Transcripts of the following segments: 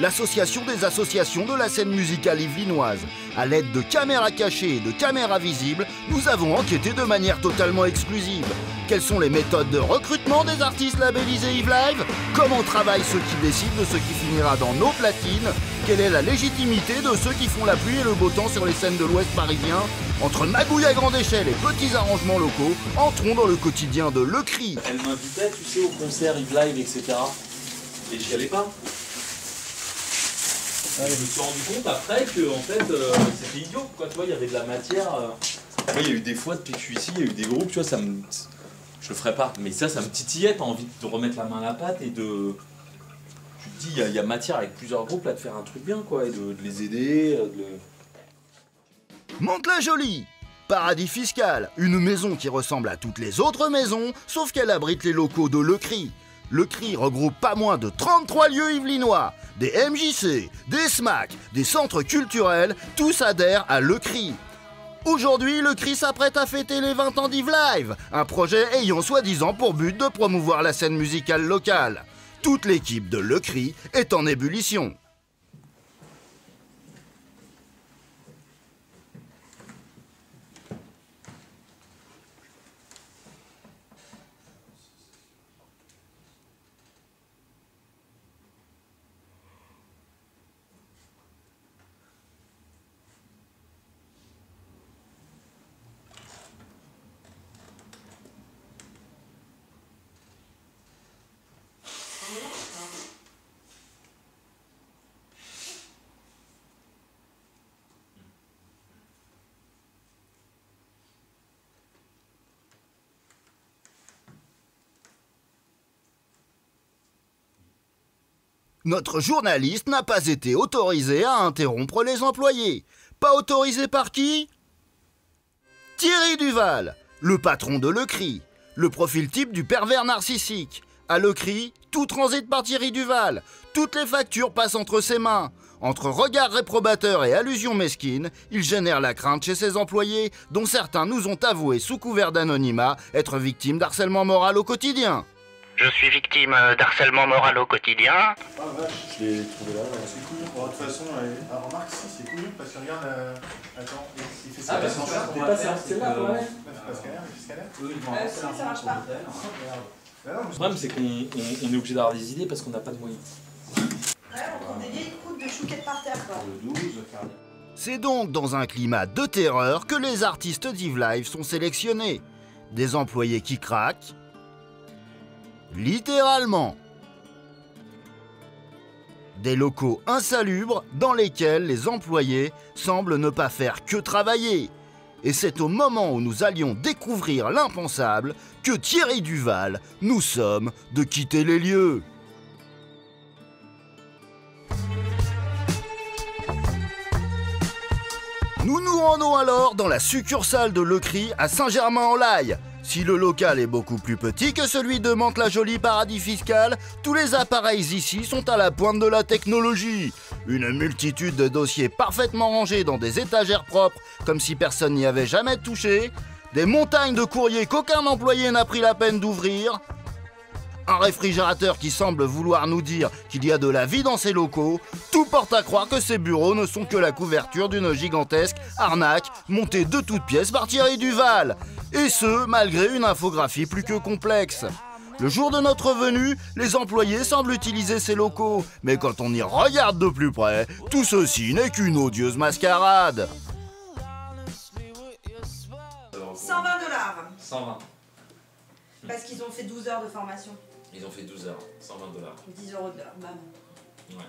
L'association des associations de la scène musicale yvelinoise. À l'aide de caméras cachées et de caméras visibles, nous avons enquêté de manière totalement exclusive. Quelles sont les méthodes de recrutement des artistes labellisés Yves Live? Comment travaillent ceux qui décident de ce qui finira dans nos platines? Quelle est la légitimité de ceux qui font la pluie et le beau temps sur les scènes de l'Ouest parisien? Entre magouilles à grande échelle et petits arrangements locaux, entrons dans le quotidien de Le Cri. Elle m'invitait, tu sais, au concert Yves Live, etc. Et j'y allais pas. Je me suis rendu compte après que en fait euh, c'était idiot quoi, tu vois, il y avait de la matière. euh. Il y a eu des fois depuis que je suis ici, il y a eu des groupes, tu vois, ça me. Je le ferais pas. Mais ça, ça me titillait, t'as envie de remettre la main à la pâte et de. Tu te dis, il y a- il y, a matière avec plusieurs groupes là de faire un truc bien quoi, et de, de les aider. euh, de le- Mantes-la-Jolie Paradis fiscal, une maison qui ressemble à toutes les autres maisons, sauf qu'elle abrite les locaux de Le Cri. Le Cri regroupe pas moins de 33 lieux yvelinois, des MJC, des SMAC, des centres culturels, tous adhèrent à Le Cri. Aujourd'hui, Le Cri s'apprête à fêter les 20 ans d'Yves un projet ayant soi-disant pour but de promouvoir la scène musicale locale. Toute l'équipe de Le Cri est en ébullition. Notre journaliste n'a pas été autorisé à interrompre les employés. Pas autorisé par qui? Thierry Duval, le patron de Le Cri, le profil type du pervers narcissique. À Le Cri, tout transite par Thierry Duval. Toutes les factures passent entre ses mains. Entre regards réprobateurs et allusions mesquines, il génère la crainte chez ses employés, dont certains nous ont avoué sous couvert d'anonymat être victimes d'harcèlement moral au quotidien. Je suis victime euh, d'harcèlement moral au quotidien. Ah vache, Je l'ai trouvé là. c'est. Bon, de toute façon, euh, ah, remarque, si, c'est couillon parce que regarde. euh, Attends, il il fait ça. Ah, parce qu'en fait, on va faire, c'est là, ouais. Il fait pas scanner, il fait scanner. Ça marche pas. Bah non, Le problème, c'est qu'on on- on est obligé d'avoir des idées parce qu'on n'a pas de moyens. Ouais, on trouve des vieilles croûtes de chouquettes par terre, quoi. Le 12, faire C'est donc dans un climat de terreur que les artistes d'Yves Live sont sélectionnés. Des employés qui craquent. Littéralement. Des locaux insalubres dans lesquels les employés semblent ne pas faire que travailler. Et c'est au moment où nous allions découvrir l'impensable que Thierry Duval nous sommes de quitter les lieux. Nous nous rendons alors dans la succursale de Lecry à Saint-Germain-en-Laye. Si le local est beaucoup plus petit que celui de Mantes-la-Jolie Paradis Fiscal, tous les appareils ici sont à la pointe de la technologie. Une multitude de dossiers parfaitement rangés dans des étagères propres, comme si personne n'y avait jamais touché. Des montagnes de courriers qu'aucun employé n'a pris la peine d'ouvrir. Un réfrigérateur qui semble vouloir nous dire qu'il y a de la vie dans ces locaux, tout porte à croire que ces bureaux ne sont que la couverture d'une gigantesque arnaque montée de toutes pièces par Thierry Duval. Et ce, malgré une infographie plus que complexe. Le jour de notre venue, les employés semblent utiliser ces locaux, mais quand on y regarde de plus près, tout ceci n'est qu'une odieuse mascarade. 120 dollars. 120. Parce qu'ils ont fait 12 heures de formation. Ils ont fait 12 heures, 120 dollars. 10 euros de l'heure, bam. Ouais.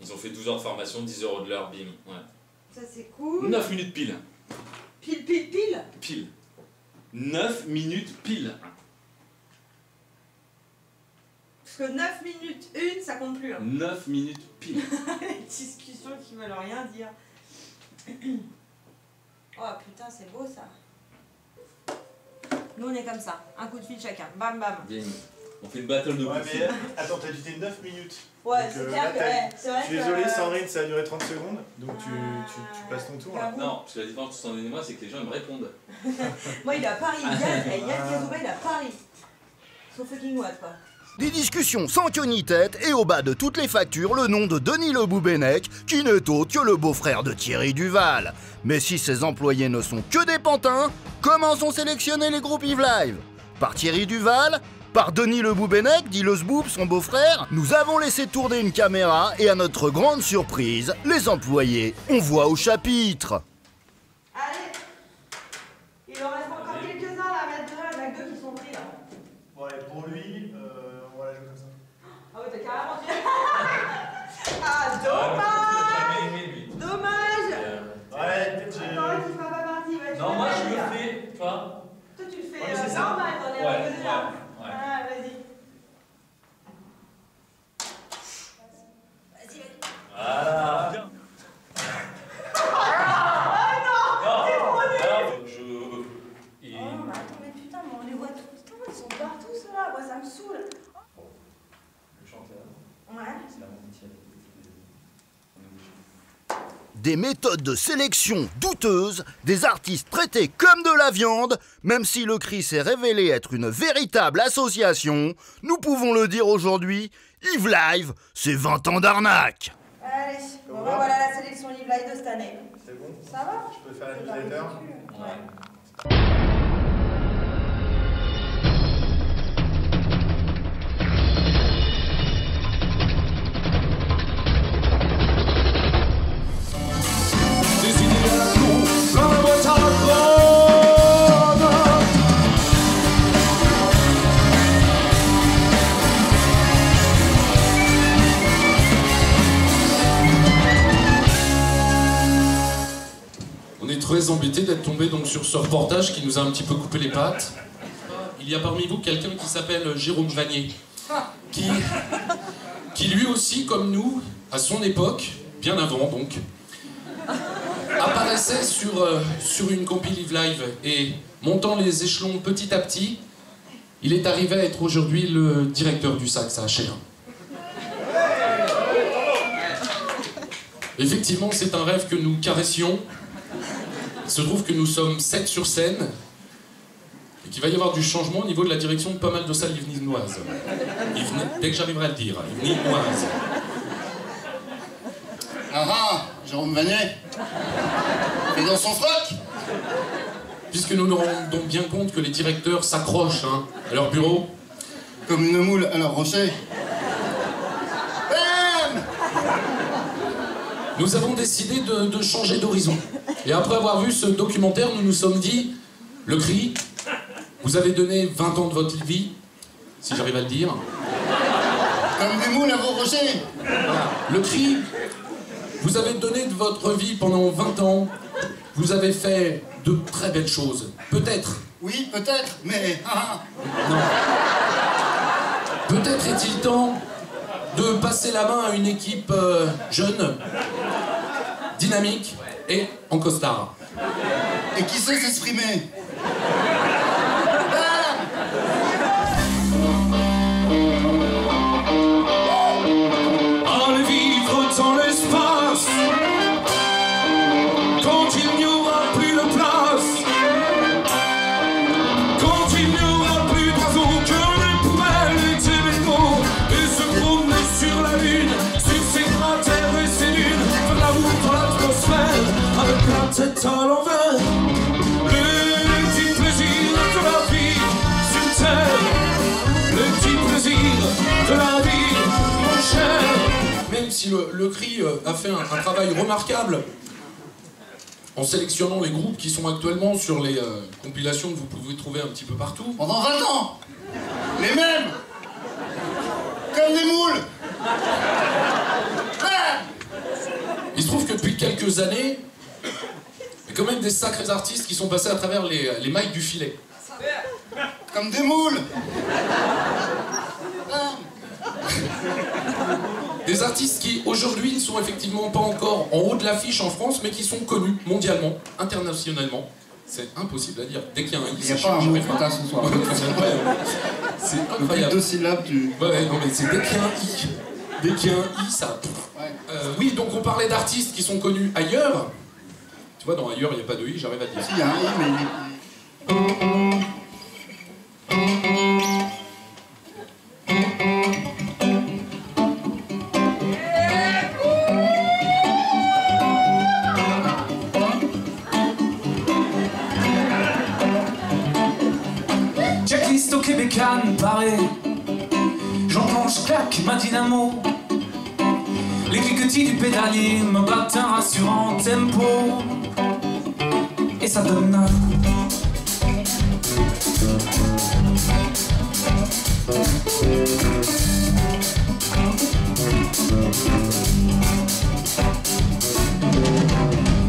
Ils ont fait 12 heures de formation, 10 euros de l'heure, bim. Ouais. Ça c'est cool. 9 minutes pile. Pile, pile, pile. Pile. 9 minutes pile. Parce que 9 minutes, une, ça compte plus. hein. 9 minutes pile. Les discussions qui veulent rien dire. oh putain, c'est beau ça. Nous on est comme ça, un coup de fil chacun, bam bam. Bim. On fait une battle de Ouais, mais attends, t'as dit 9 minutes. Ouais, c'est euh, clair que. t'as- ouais, c'est vrai Je suis désolé, euh, Sandrine, ça a duré 30 secondes. Donc tu, tu, tu passes ton tour. là. Non, parce que la différence entre Sandrine et moi, c'est que les gens ils me répondent. Moi il est à Paris, Yann, Yann Kazouba il est à Paris. Son fucking what quoi. Des discussions sans queue ni tête et au bas de toutes les factures le nom de Denis Le Boubennec qui n'est autre que le beau-frère de Thierry Duval. Mais si ses employés ne sont que des pantins, comment sont sélectionnés les groupes Yves Live? Par Thierry Duval Par Denis Le Boubennec, dit le Zboob, son beau-frère Nous avons laissé tourner une caméra et à notre grande surprise, les employés, on voit au chapitre. Allez Il en reste encore quelques-uns là à mettre dedans, il y en a que deux qui sont pris là. Bon, allez, pour lui, euh, on va la jouer comme ça. Ah ouais, t'as carrément dit. ah, dommage. Dommage Ouais, peut-être j'ai. Attends, tu feras pas partie, vas-y. Non, moi je le fais, tu vois. Toi, tu le fais Ouais, euh, normal, t'en es Ouais, ouais, ouais. Ah, vas-y. Voilà. Non, alors, je. Et- Oh, mais attends, mais putain, mais on les voit tout le temps, ils sont partout ceux-là, moi ça me saoule. Le chanteur, Ouais. c'est la montière. Des méthodes de sélection douteuses, des artistes traités comme de la viande, même si le CRI s'est révélé être une véritable association, nous pouvons le dire aujourd'hui, Yves Live, c'est 20 ans d'arnaque. Allez, bon, va bah, voilà la sélection Live Live de cette année. C'est bon Ça va Je peux faire la newsletter. Ouais. D'être tombé donc sur ce reportage qui nous a un petit peu coupé les pattes. Il y a parmi vous quelqu'un qui s'appelle Jérôme Vanier, qui, qui lui aussi, comme nous, à son époque, bien avant donc, apparaissait sur, euh, sur une compil Live et montant les échelons petit à petit, il est arrivé à être aujourd'hui le directeur du SAC, ça H1. Effectivement, c'est un rêve que nous caressions. Il se trouve que nous sommes 7 sur scène et qu'il va y avoir du changement au niveau de la direction de pas mal de salles yveninoises. Yvene- Dès que j'arriverai à le dire, yveninoises. Ah ah, Jérôme Vanier Et dans son froc Puisque nous nous rendons bien compte que les directeurs s'accrochent hein, à leur bureau, Comme une moule à leur rocher. Bam nous avons décidé de, de changer d'horizon. Et après avoir vu ce documentaire, nous nous sommes dit, le cri, vous avez donné 20 ans de votre vie, si j'arrive à le dire. Comme des moules à vos rochers Voilà. Le cri, vous avez donné de votre vie pendant 20 ans, vous avez fait de très belles choses. Peut-être, Oui, peut-être, mais... ah, non. Peut-être est-il temps de passer la main à une équipe euh, jeune, dynamique et en costard. Et qui sait s'exprimer tête à l'envers Le petit plaisir de la vie sur terre le petit plaisir de la vie, mon cher. Même si le, le CRI euh, a fait un, un travail remarquable en sélectionnant les groupes qui sont actuellement sur les euh, compilations que vous pouvez trouver un petit peu partout, Pendant 20 ans Les mêmes Comme des moules. Il se trouve que depuis quelques années, y a quand même des sacrés artistes qui sont passés à travers les, les mailles du filet. Comme des moules Des artistes qui aujourd'hui ne sont effectivement pas encore en haut de l'affiche en France, mais qui sont connus mondialement, internationalement. C'est impossible à dire. Dès qu'il y a un i, Il n'y a c'est pas un mot pas. ce soir. C'est incroyable. Deux syllabes. Ouais, ouais, non, mais c'est dès qu'il y a un i. Dès qu'il y a un i, ça. Ouais. Euh, oui, donc on parlait d'artistes qui sont connus ailleurs. Tu vois, dans ailleurs, il n'y a pas de i, j'arrive à dire. Si, il y a un i, mais. Checklist au Québécan, pareil. J'enclenche, claque, ma dynamo. Les cliquetis du pédalier me battent un rassurant tempo. Et ça donne.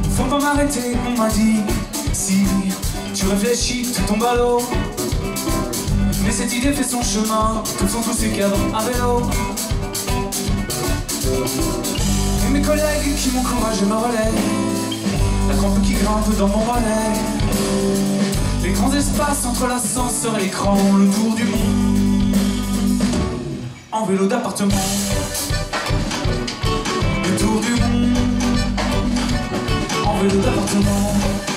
Faut pas m'arrêter, on m'a dit. Si tu réfléchis, tu tombes à l'eau. Mais cette idée fait son chemin, comme sont tous ces cadres à vélo. Et mes collègues qui m'encouragent me relèvent. Qui grimpe dans mon relais. Les grands espaces entre l'ascenseur et l'écran, le tour du monde. En vélo d'appartement. Le tour du monde. En vélo d'appartement.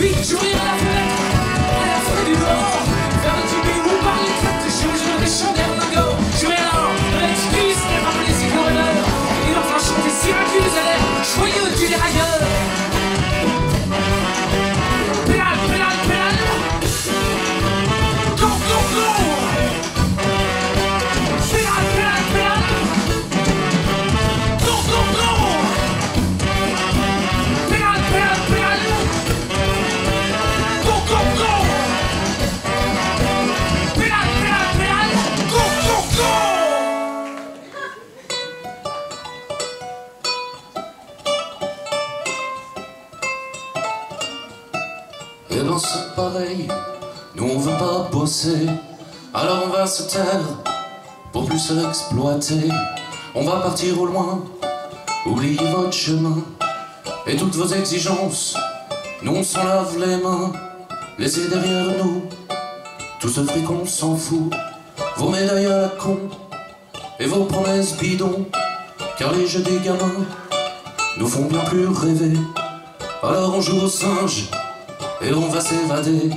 Between alors on va se taire pour plus se exploiter. On va partir au loin, oubliez votre chemin et toutes vos exigences. Nous on s'en lave les mains, laissez derrière nous tout ce fric on s'en fout. Vos médailles à la con et vos promesses bidons, car les jeux des gamins nous font bien plus rêver. Alors on joue au singe et on va s'évader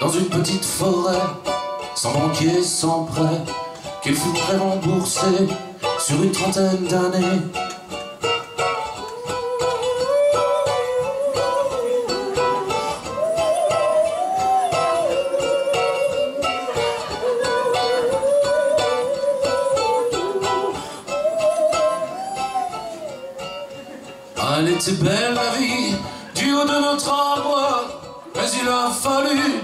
dans une petite forêt, sans banquier, sans prêt, qu'il faudrait rembourser sur une trentaine d'années. Elle était belle la vie du haut de notre arbre, mais il a fallu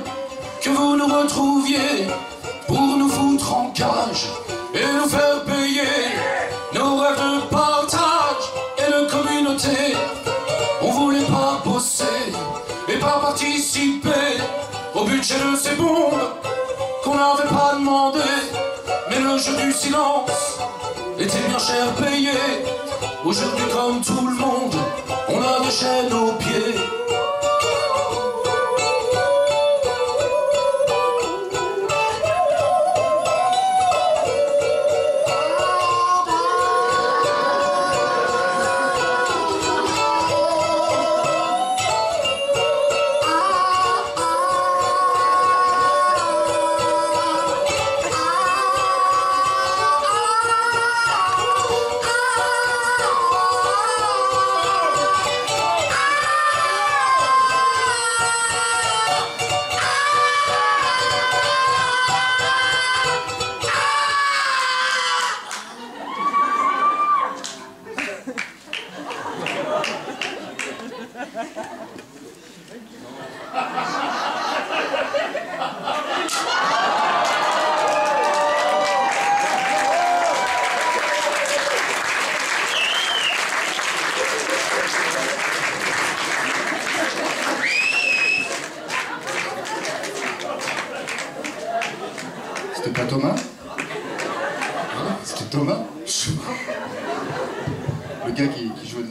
pour nous foutre en cage et nous faire payer nos rêves de partage et de communauté. On voulait pas bosser et pas participer au budget de ces bombes qu'on n'avait pas demandé. Mais le jeu du silence était bien cher payé. Aujourd'hui, comme tout le monde, on a des chaînes aux pieds.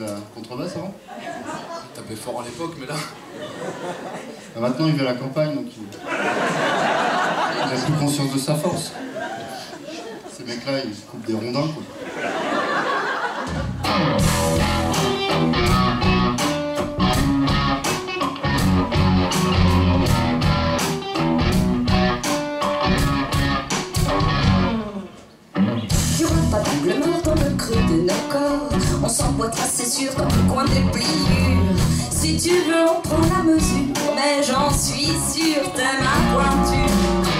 La contrebasse avant Tapait fort à l'époque, mais là. Bah, Maintenant il vit à la campagne donc il... il a plus conscience de sa force. Ces mecs-là ils coupent des rondins quoi. On s'emboîtera, c'est sûr, dans le coin des pliures. Si tu veux, on prend la mesure. Mais j'en suis sûr, t'aimes ma pointure.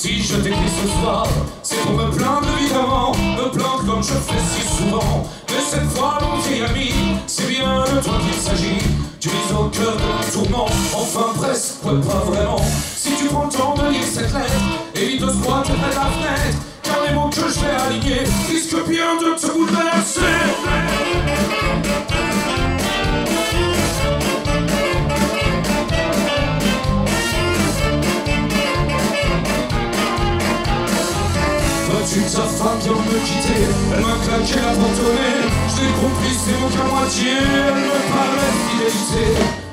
Si je t'écris ce soir, c'est pour me plaindre évidemment, me plaindre comme je fais si souvent. Mais cette fois, mon vieil ami, c'est bien de toi qu'il s'agit. Tu es au cœur de mon tourment, enfin presque, ouais, pas vraiment. Si tu prends le temps de lire cette lettre, évite de squatter près de la fenêtre, car les mots que je vais aligner risquent bien de te bouleverser. Vois-tu ta femme vient me quitter. Elle m'a claqué nez Je l'ai compris, c'est qu'à moitié. Elle me parlait de fidélité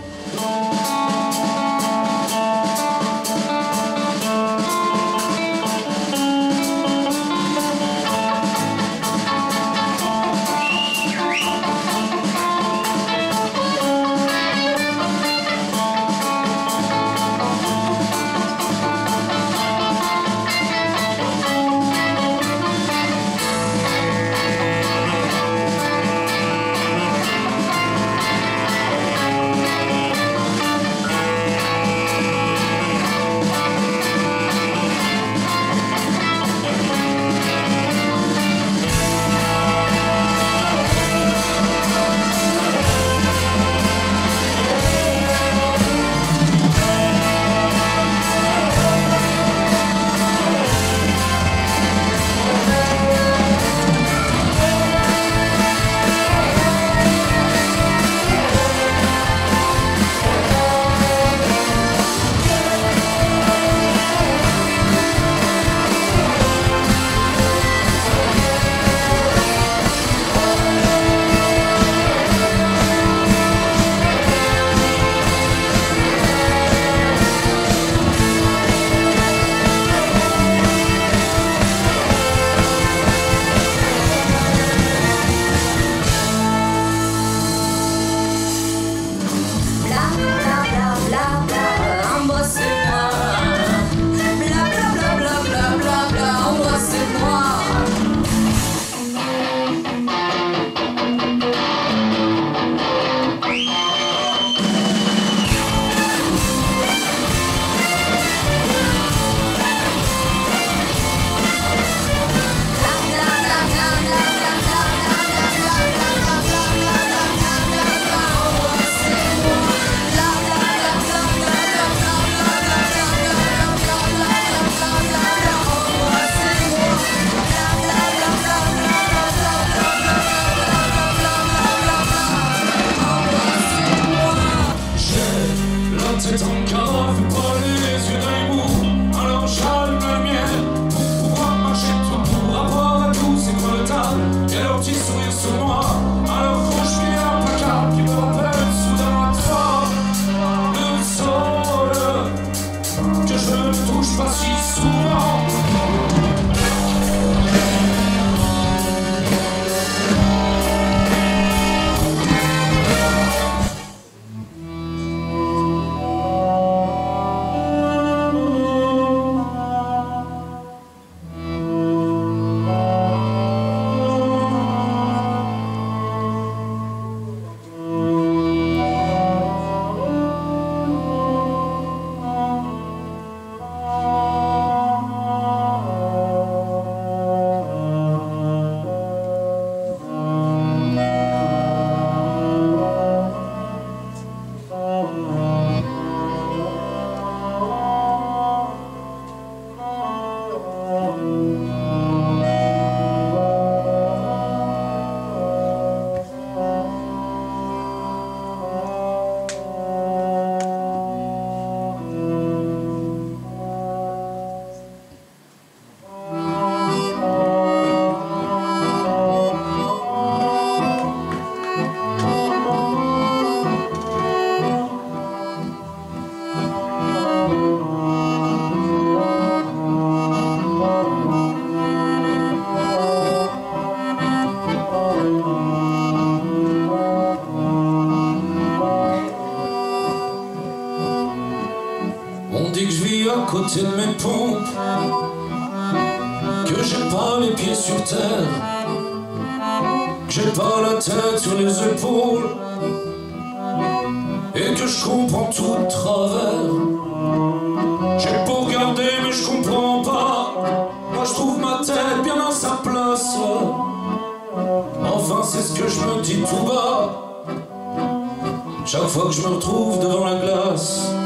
On dit que je vis à côté de mes pompes Que j'ai pas les pieds sur terre Que j'ai pas la tête sur les épaules Et que je comprends tout de travers. je me dis tout bas. Chaque fois que je me retrouve devant la glace